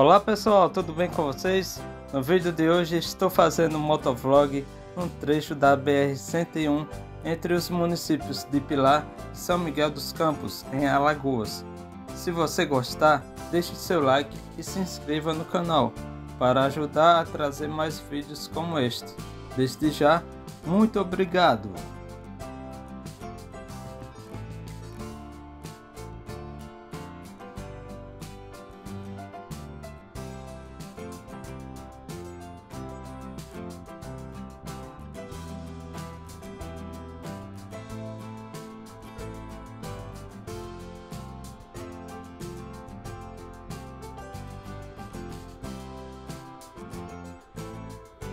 Olá pessoal, tudo bem com vocês? No vídeo de hoje estou fazendo um motovlog um trecho da BR-101 entre os municípios de Pilar e São Miguel dos Campos, em Alagoas. Se você gostar, deixe seu like e se inscreva no canal para ajudar a trazer mais vídeos como este. Desde já, muito obrigado!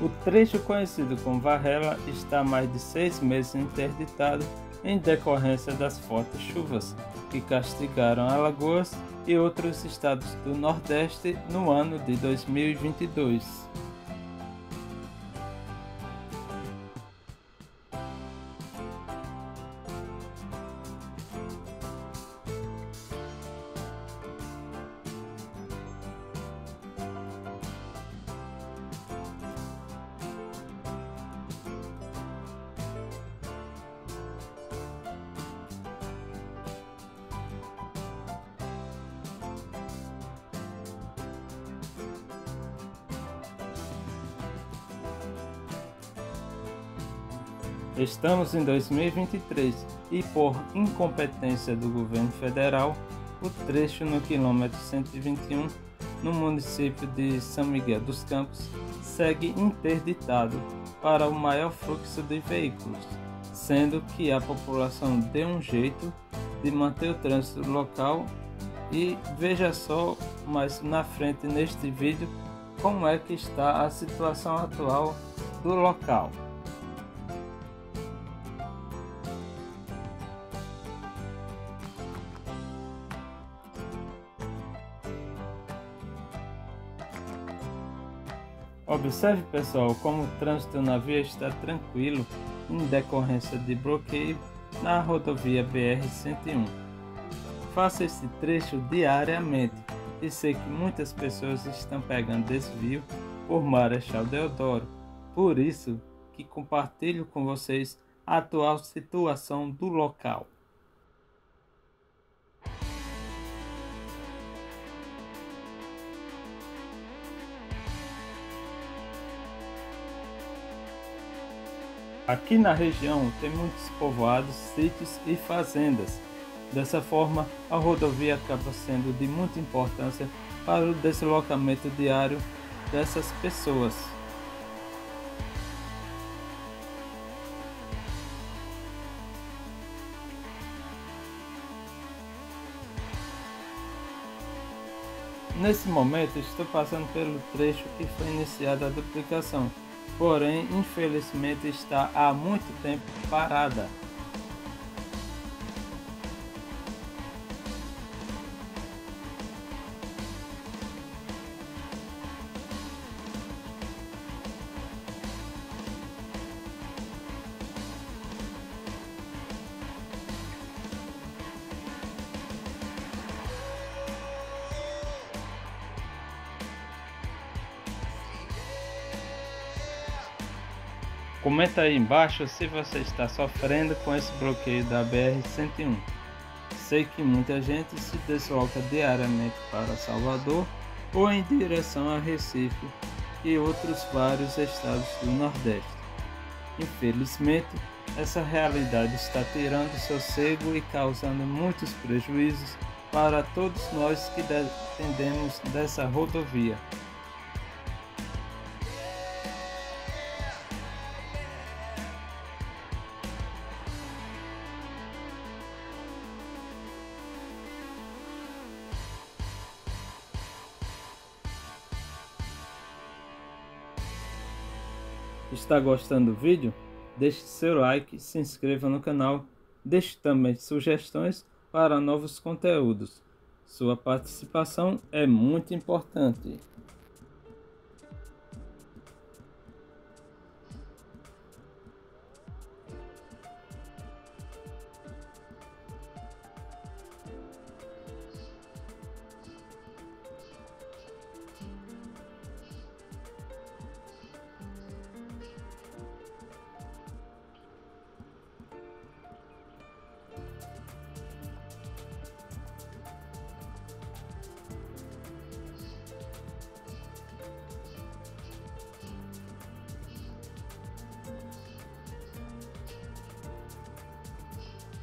O trecho conhecido como Varrela está há mais de seis meses interditado em decorrência das fortes chuvas que castigaram Alagoas e outros estados do Nordeste no ano de 2022. Estamos em 2023 e, por incompetência do governo federal, o trecho no quilômetro 121, no município de São Miguel dos Campos, segue interditado para o maior fluxo de veículos, sendo que a população deu um jeito de manter o trânsito local e veja só mais na frente neste vídeo como é que está a situação atual do local. Observe pessoal como o trânsito na via está tranquilo em decorrência de bloqueio na rodovia BR-101. Faça esse trecho diariamente e sei que muitas pessoas estão pegando desvio por Marechal Deodoro. Por isso que compartilho com vocês a atual situação do local. Aqui na região tem muitos povoados, sítios e fazendas. Dessa forma, a rodovia acaba sendo de muita importância para o deslocamento diário dessas pessoas. Nesse momento estou passando pelo trecho que foi iniciada a duplicação porém infelizmente está há muito tempo parada. Comenta aí embaixo se você está sofrendo com esse bloqueio da BR-101. Sei que muita gente se desloca diariamente para Salvador ou em direção a Recife e outros vários estados do Nordeste. Infelizmente, essa realidade está tirando sossego e causando muitos prejuízos para todos nós que dependemos dessa rodovia. Está gostando do vídeo? Deixe seu like, se inscreva no canal, deixe também sugestões para novos conteúdos. Sua participação é muito importante.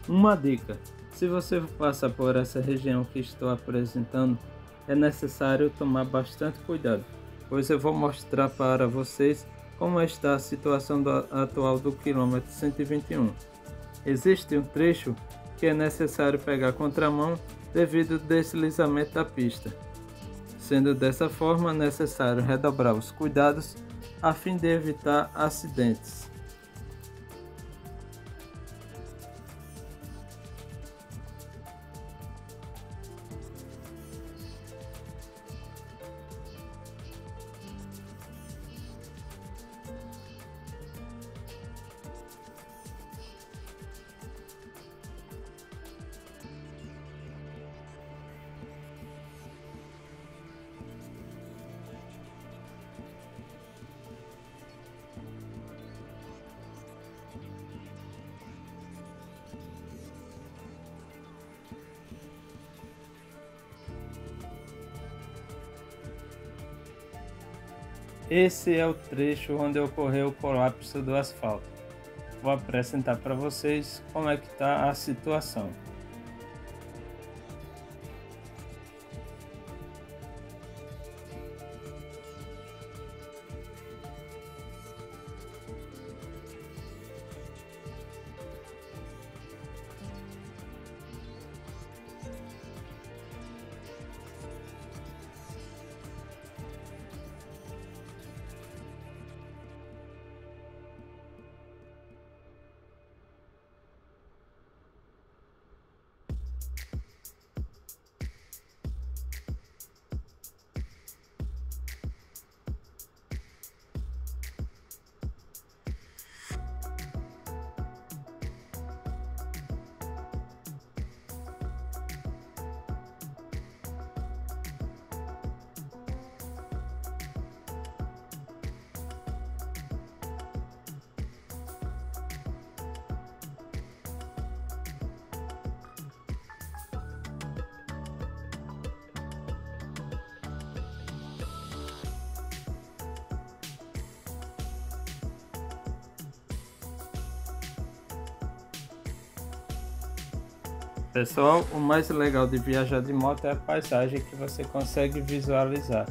Uma dica: se você passa por essa região que estou apresentando, é necessário tomar bastante cuidado, pois eu vou mostrar para vocês como está a situação do, atual do quilômetro 121. Existe um trecho que é necessário pegar contramão devido ao deslizamento da pista, sendo dessa forma necessário redobrar os cuidados a fim de evitar acidentes. Esse é o trecho onde ocorreu o colapso do asfalto. Vou apresentar para vocês como é que está a situação. Pessoal, o mais legal de viajar de moto é a paisagem que você consegue visualizar.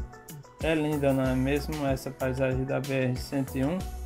É linda, não é mesmo? Essa paisagem da BR-101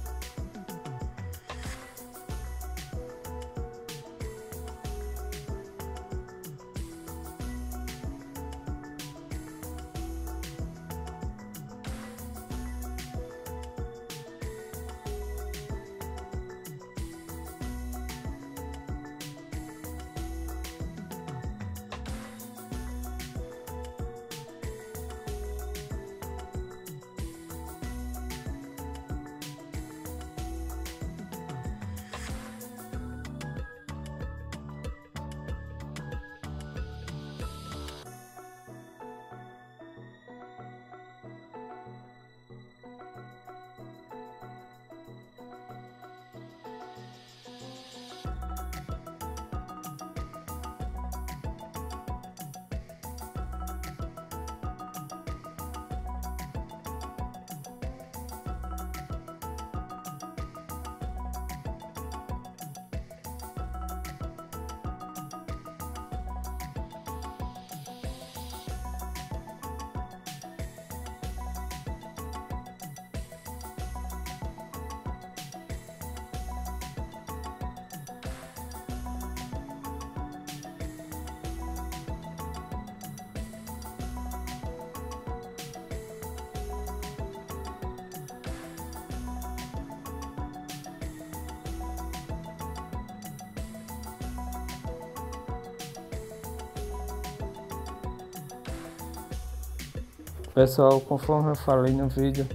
Pessoal, conforme eu falei no vídeo,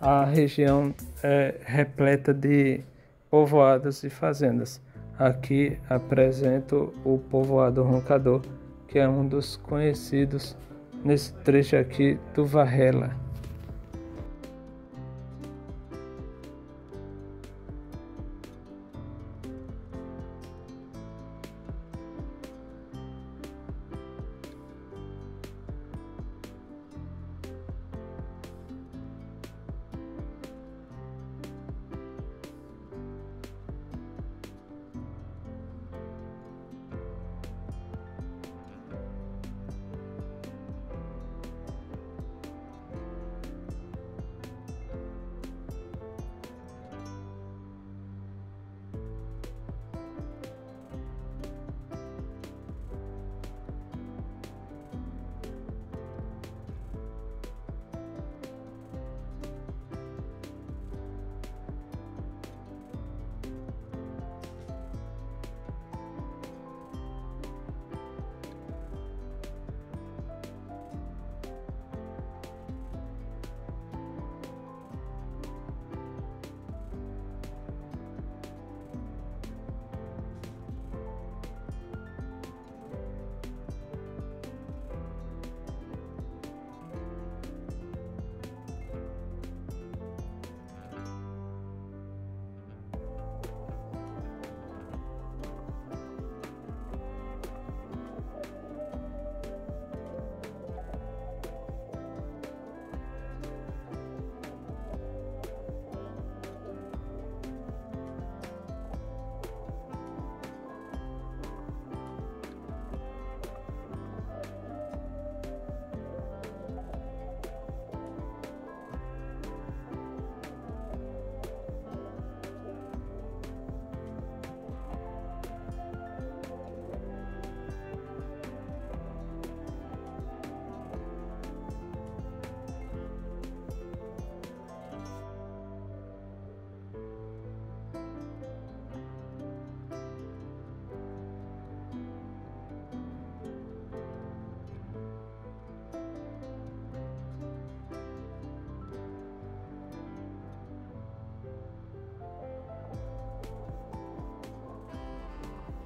a região é repleta de povoados e fazendas. Aqui apresento o povoado Roncador, que é um dos conhecidos nesse trecho aqui do Varela.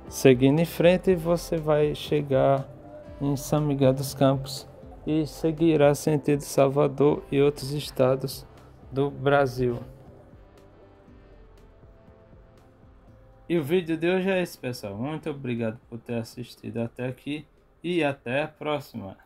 Seguindo em frente, você vai chegar em São Miguel dos Campos e seguirá sentido Salvador e outros estados do Brasil. E o vídeo de hoje é esse, pessoal. Muito obrigado por ter assistido até aqui e até a próxima.